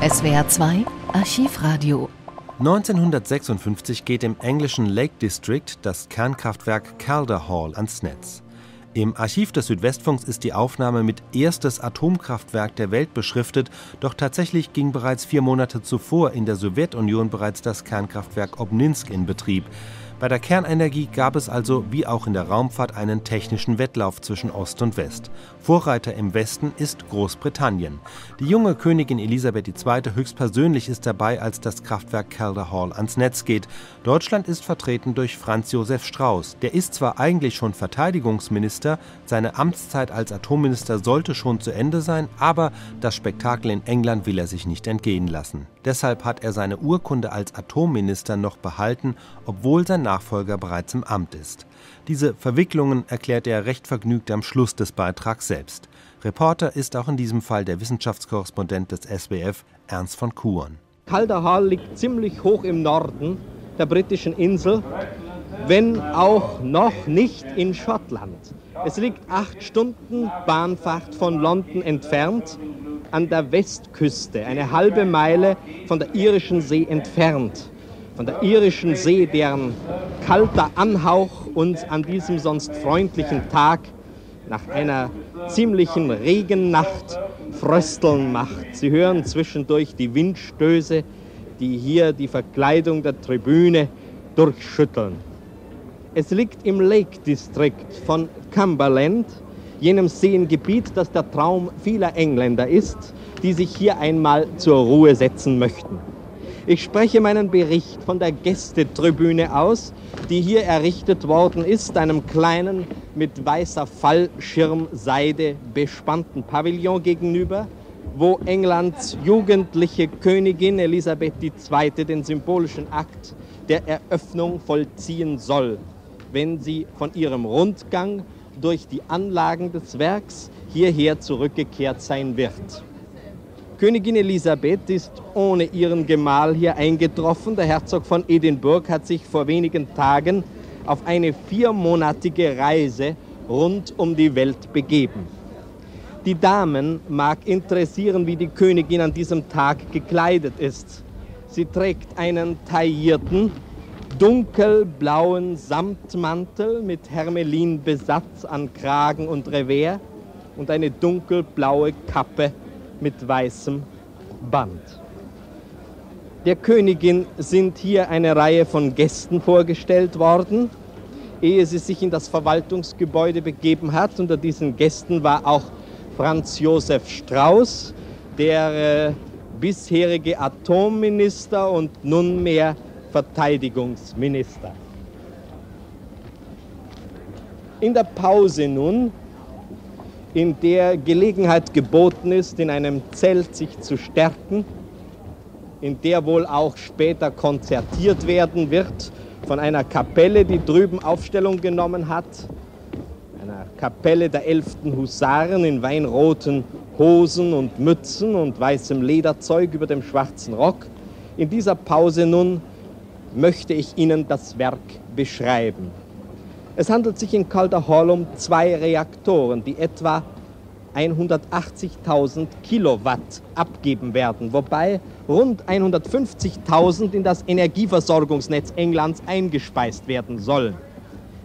SWR 2 Archivradio 1956 geht im englischen Lake District das Kernkraftwerk Calder Hall ans Netz. Im Archiv des Südwestfunks ist die Aufnahme mit erstes Atomkraftwerk der Welt beschriftet, doch tatsächlich ging bereits vier Monate zuvor in der Sowjetunion bereits das Kernkraftwerk Obninsk in Betrieb. Bei der Kernenergie gab es also wie auch in der Raumfahrt einen technischen Wettlauf zwischen Ost und West. Vorreiter im Westen ist Großbritannien. Die junge Königin Elisabeth II. höchstpersönlich ist dabei, als das Kraftwerk Calder Hall ans Netz geht. Deutschland ist vertreten durch Franz Josef Strauß. Der ist zwar eigentlich schon Verteidigungsminister, seine Amtszeit als Atomminister sollte schon zu Ende sein, aber das Spektakel in England will er sich nicht entgehen lassen. Deshalb hat er seine Urkunde als Atomminister noch behalten, obwohl sein Nachfolger bereits im Amt ist. Diese Verwicklungen erklärt er recht vergnügt am Schluss des Beitrags selbst. Reporter ist auch in diesem Fall der Wissenschaftskorrespondent des SWF, Ernst von Kuhn. Calder liegt ziemlich hoch im Norden der britischen Insel, wenn auch noch nicht in Schottland. Es liegt acht Stunden Bahnfahrt von London entfernt, an der Westküste, eine halbe Meile von der irischen See entfernt von der irischen See, deren kalter Anhauch uns an diesem sonst freundlichen Tag nach einer ziemlichen Regennacht frösteln macht. Sie hören zwischendurch die Windstöße, die hier die Verkleidung der Tribüne durchschütteln. Es liegt im Lake District von Cumberland, jenem Seengebiet, das der Traum vieler Engländer ist, die sich hier einmal zur Ruhe setzen möchten. Ich spreche meinen Bericht von der Gästetribüne aus, die hier errichtet worden ist, einem kleinen, mit weißer Fallschirmseide bespannten Pavillon gegenüber, wo Englands jugendliche Königin Elisabeth II. den symbolischen Akt der Eröffnung vollziehen soll, wenn sie von ihrem Rundgang durch die Anlagen des Werks hierher zurückgekehrt sein wird. Königin Elisabeth ist ohne ihren Gemahl hier eingetroffen. Der Herzog von Edinburgh hat sich vor wenigen Tagen auf eine viermonatige Reise rund um die Welt begeben. Die Damen mag interessieren, wie die Königin an diesem Tag gekleidet ist. Sie trägt einen taillierten, dunkelblauen Samtmantel mit Hermelinbesatz an Kragen und Revers und eine dunkelblaue Kappe mit weißem Band. Der Königin sind hier eine Reihe von Gästen vorgestellt worden, ehe sie sich in das Verwaltungsgebäude begeben hat. Unter diesen Gästen war auch Franz Josef Strauß, der äh, bisherige Atomminister und nunmehr Verteidigungsminister. In der Pause nun in der Gelegenheit geboten ist, in einem Zelt sich zu stärken, in der wohl auch später konzertiert werden wird von einer Kapelle, die drüben Aufstellung genommen hat, einer Kapelle der 11. Husaren in weinroten Hosen und Mützen und weißem Lederzeug über dem schwarzen Rock. In dieser Pause nun möchte ich Ihnen das Werk beschreiben. Es handelt sich in Calder Hall um zwei Reaktoren, die etwa 180.000 Kilowatt abgeben werden, wobei rund 150.000 in das Energieversorgungsnetz Englands eingespeist werden sollen.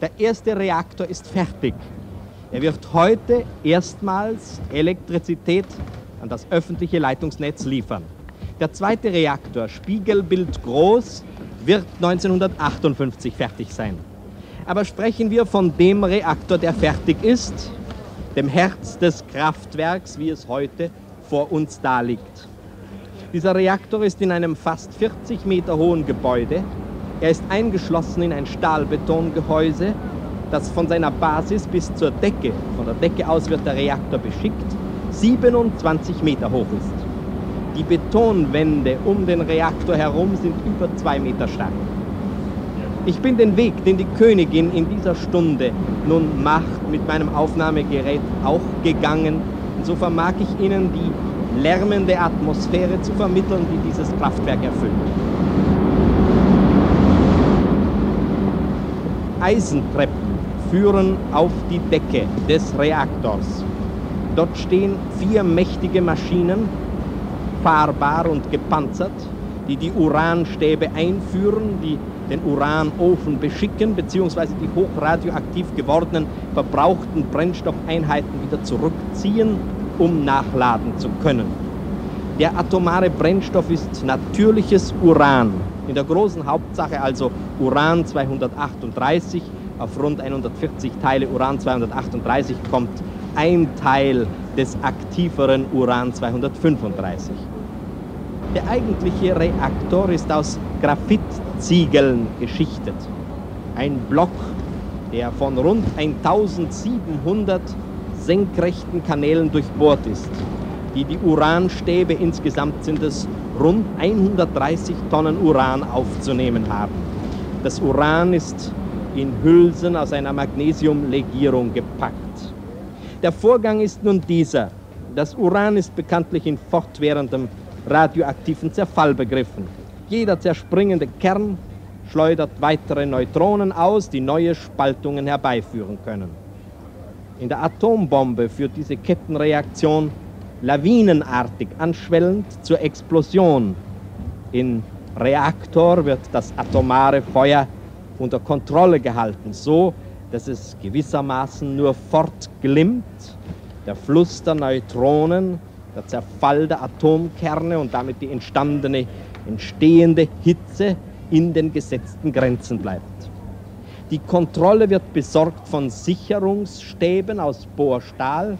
Der erste Reaktor ist fertig. Er wird heute erstmals Elektrizität an das öffentliche Leitungsnetz liefern. Der zweite Reaktor, Spiegelbild groß, wird 1958 fertig sein. Aber sprechen wir von dem Reaktor, der fertig ist, dem Herz des Kraftwerks, wie es heute vor uns da liegt. Dieser Reaktor ist in einem fast 40 Meter hohen Gebäude. Er ist eingeschlossen in ein Stahlbetongehäuse, das von seiner Basis bis zur Decke, von der Decke aus wird der Reaktor beschickt, 27 Meter hoch ist. Die Betonwände um den Reaktor herum sind über zwei Meter stark. Ich bin den Weg, den die Königin in dieser Stunde nun macht, mit meinem Aufnahmegerät auch gegangen. Und so vermag ich Ihnen die lärmende Atmosphäre zu vermitteln, die dieses Kraftwerk erfüllt. Eisentreppen führen auf die Decke des Reaktors. Dort stehen vier mächtige Maschinen, fahrbar und gepanzert, die die Uranstäbe einführen, die den Uranofen beschicken bzw. die hochradioaktiv gewordenen verbrauchten Brennstoffeinheiten wieder zurückziehen, um nachladen zu können. Der atomare Brennstoff ist natürliches Uran, in der großen Hauptsache also Uran 238. Auf rund 140 Teile Uran 238 kommt ein Teil des aktiveren Uran 235. Der eigentliche Reaktor ist aus Graphitziegeln geschichtet. Ein Block, der von rund 1700 senkrechten Kanälen durchbohrt ist. Die, die Uranstäbe insgesamt sind es rund 130 Tonnen Uran aufzunehmen haben. Das Uran ist in Hülsen aus einer Magnesiumlegierung gepackt. Der Vorgang ist nun dieser. Das Uran ist bekanntlich in fortwährendem radioaktiven Zerfall begriffen. Jeder zerspringende Kern schleudert weitere Neutronen aus, die neue Spaltungen herbeiführen können. In der Atombombe führt diese Kettenreaktion lawinenartig anschwellend zur Explosion. In Reaktor wird das atomare Feuer unter Kontrolle gehalten, so dass es gewissermaßen nur fortglimmt, der Fluss der Neutronen der Zerfall der Atomkerne und damit die entstandene, entstehende Hitze in den gesetzten Grenzen bleibt. Die Kontrolle wird besorgt von Sicherungsstäben aus Bohrstahl,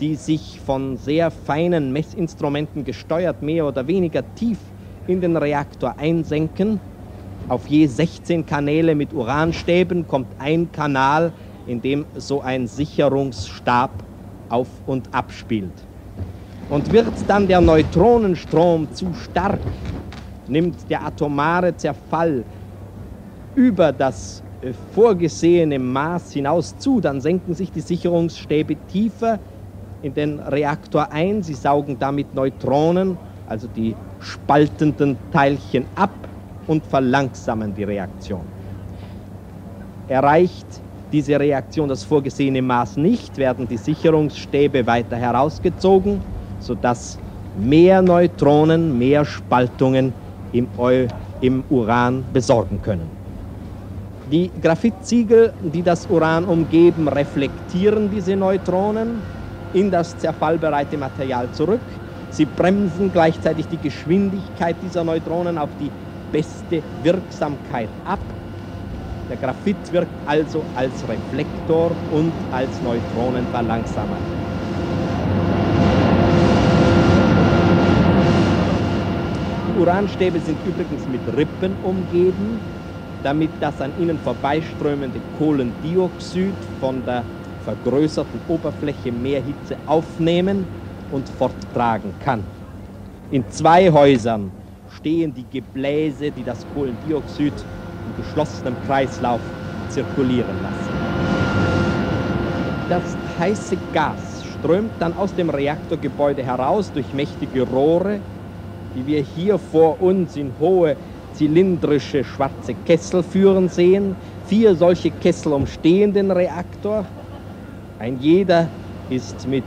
die sich von sehr feinen Messinstrumenten gesteuert mehr oder weniger tief in den Reaktor einsenken. Auf je 16 Kanäle mit Uranstäben kommt ein Kanal, in dem so ein Sicherungsstab auf und abspielt. Und wird dann der Neutronenstrom zu stark, nimmt der atomare Zerfall über das äh, vorgesehene Maß hinaus zu, dann senken sich die Sicherungsstäbe tiefer in den Reaktor ein. Sie saugen damit Neutronen, also die spaltenden Teilchen, ab und verlangsamen die Reaktion. Erreicht diese Reaktion das vorgesehene Maß nicht, werden die Sicherungsstäbe weiter herausgezogen sodass mehr Neutronen, mehr Spaltungen im, Eu im Uran besorgen können. Die Graphitsiegel, die das Uran umgeben, reflektieren diese Neutronen in das zerfallbereite Material zurück. Sie bremsen gleichzeitig die Geschwindigkeit dieser Neutronen auf die beste Wirksamkeit ab. Der Graphit wirkt also als Reflektor und als Neutronenverlangsamer. Uranstäbe sind übrigens mit Rippen umgeben, damit das an ihnen vorbeiströmende Kohlendioxid von der vergrößerten Oberfläche mehr Hitze aufnehmen und forttragen kann. In zwei Häusern stehen die Gebläse, die das Kohlendioxid in geschlossenem Kreislauf zirkulieren lassen. Das heiße Gas strömt dann aus dem Reaktorgebäude heraus durch mächtige Rohre die wir hier vor uns in hohe zylindrische schwarze Kessel führen sehen. Vier solche Kessel umstehen den Reaktor. Ein jeder ist mit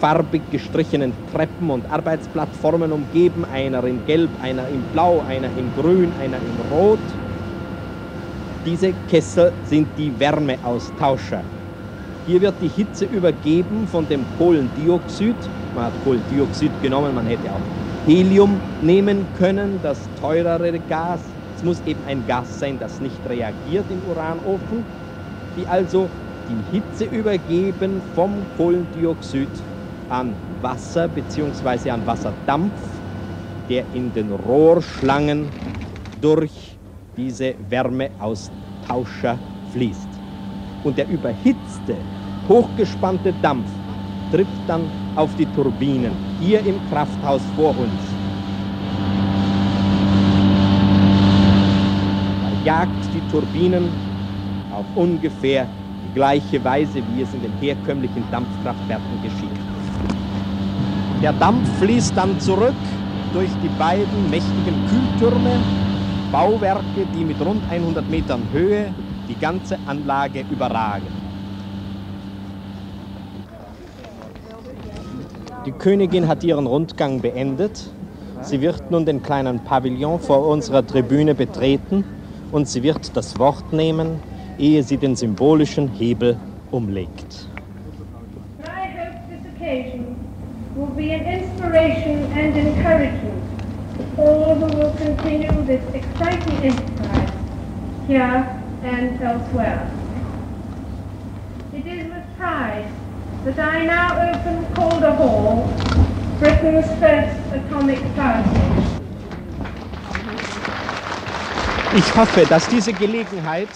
farbig gestrichenen Treppen und Arbeitsplattformen umgeben, einer in Gelb, einer in Blau, einer in Grün, einer in Rot. Diese Kessel sind die Wärmeaustauscher. Hier wird die Hitze übergeben von dem Kohlendioxid. Man hat Kohlendioxid genommen, man hätte auch Helium nehmen können, das teurere Gas. Es muss eben ein Gas sein, das nicht reagiert im Uranofen, die also die Hitze übergeben vom Kohlendioxid an Wasser bzw. an Wasserdampf, der in den Rohrschlangen durch diese Wärmeaustauscher fließt. Und der überhitzte, hochgespannte Dampf trifft dann auf die Turbinen hier im Krafthaus vor uns. Da jagt die Turbinen auf ungefähr die gleiche Weise, wie es in den herkömmlichen Dampfkraftwerken geschieht. Der Dampf fließt dann zurück durch die beiden mächtigen Kühltürme, Bauwerke, die mit rund 100 Metern Höhe die ganze Anlage überragen. Die Königin hat ihren Rundgang beendet. Sie wird nun den kleinen Pavillon vor unserer Tribüne betreten und sie wird das Wort nehmen, ehe sie den symbolischen Hebel umlegt. I hope this occasion will be an inspiration and encouragement to all who will continue this exciting enterprise here and elsewhere. It is with pride that I now open Calder Hall, Britain's first atomic power. Ich hoffe, dass diese Gelegenheit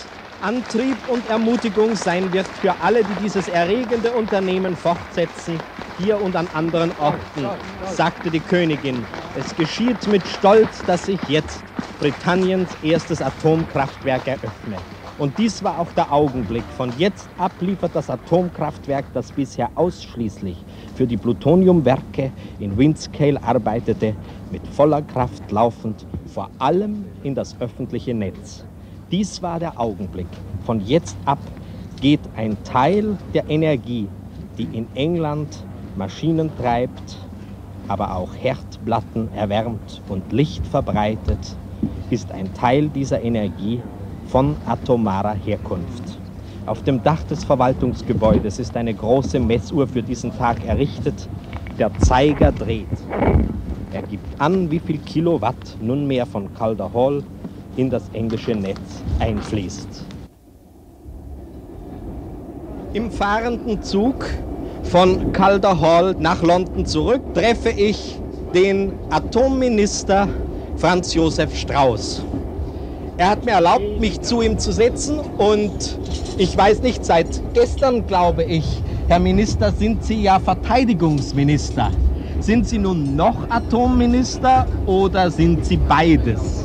Antrieb und Ermutigung sein wird für alle, die dieses erregende Unternehmen fortsetzen, hier und an anderen Orten, sagte die Königin. Es geschieht mit Stolz, dass ich jetzt Britanniens erstes Atomkraftwerk eröffne. Und dies war auch der Augenblick. Von jetzt ab liefert das Atomkraftwerk, das bisher ausschließlich für die Plutoniumwerke in Windscale arbeitete, mit voller Kraft laufend, vor allem in das öffentliche Netz. Dies war der Augenblick. Von jetzt ab geht ein Teil der Energie, die in England Maschinen treibt, aber auch Herdplatten erwärmt und Licht verbreitet, ist ein Teil dieser Energie von atomarer Herkunft. Auf dem Dach des Verwaltungsgebäudes ist eine große Messuhr für diesen Tag errichtet. Der Zeiger dreht. Er gibt an, wie viel Kilowatt nunmehr von Calder Hall in das englische Netz einfließt. Im fahrenden Zug von Calder Hall nach London zurück treffe ich den Atomminister Franz Josef Strauß. Er hat mir erlaubt, mich zu ihm zu setzen und ich weiß nicht, seit gestern glaube ich, Herr Minister, sind Sie ja Verteidigungsminister. Sind Sie nun noch Atomminister oder sind Sie beides?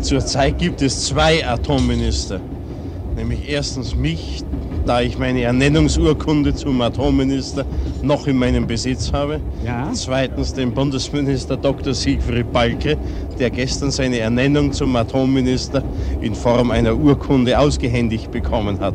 Zurzeit gibt es zwei Atomminister. Nämlich erstens mich, da ich meine Ernennungsurkunde zum Atomminister noch in meinem Besitz habe. Ja. Zweitens den Bundesminister Dr. Siegfried Balke, der gestern seine Ernennung zum Atomminister in Form einer Urkunde ausgehändigt bekommen hat.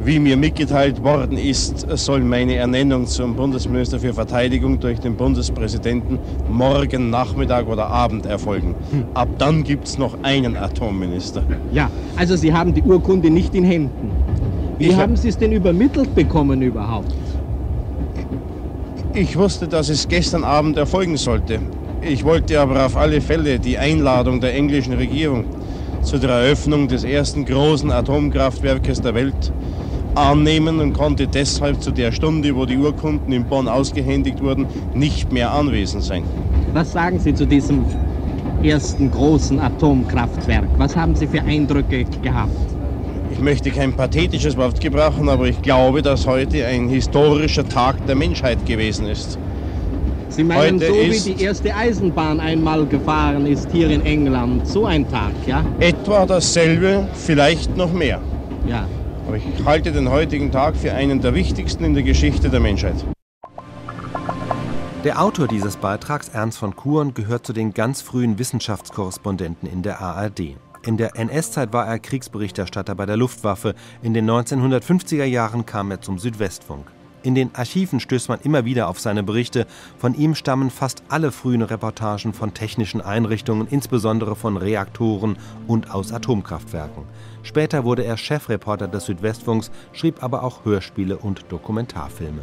Wie mir mitgeteilt worden ist, soll meine Ernennung zum Bundesminister für Verteidigung durch den Bundespräsidenten morgen Nachmittag oder Abend erfolgen. Ab dann gibt es noch einen Atomminister. Ja, also Sie haben die Urkunde nicht in Händen. Wie hab- haben Sie es denn übermittelt bekommen überhaupt? Ich wusste, dass es gestern Abend erfolgen sollte. Ich wollte aber auf alle Fälle die Einladung der englischen Regierung zu der Eröffnung des ersten großen Atomkraftwerkes der Welt annehmen und konnte deshalb zu der Stunde, wo die Urkunden in Bonn ausgehändigt wurden, nicht mehr anwesend sein. Was sagen Sie zu diesem ersten großen Atomkraftwerk? Was haben Sie für Eindrücke gehabt? Ich möchte kein pathetisches Wort gebrauchen, aber ich glaube, dass heute ein historischer Tag der Menschheit gewesen ist. Sie meinen Heute so, ist- wie die erste Eisenbahn einmal gefahren ist hier in England. So ein Tag, ja? Etwa dasselbe, vielleicht noch mehr. Ja. Aber ich halte den heutigen Tag für einen der wichtigsten in der Geschichte der Menschheit. Der Autor dieses Beitrags, Ernst von Kuhn, gehört zu den ganz frühen Wissenschaftskorrespondenten in der ARD. In der NS-Zeit war er Kriegsberichterstatter bei der Luftwaffe. In den 1950er Jahren kam er zum Südwestfunk. In den Archiven stößt man immer wieder auf seine Berichte. Von ihm stammen fast alle frühen Reportagen von technischen Einrichtungen, insbesondere von Reaktoren und aus Atomkraftwerken. Später wurde er Chefreporter des Südwestfunks, schrieb aber auch Hörspiele und Dokumentarfilme.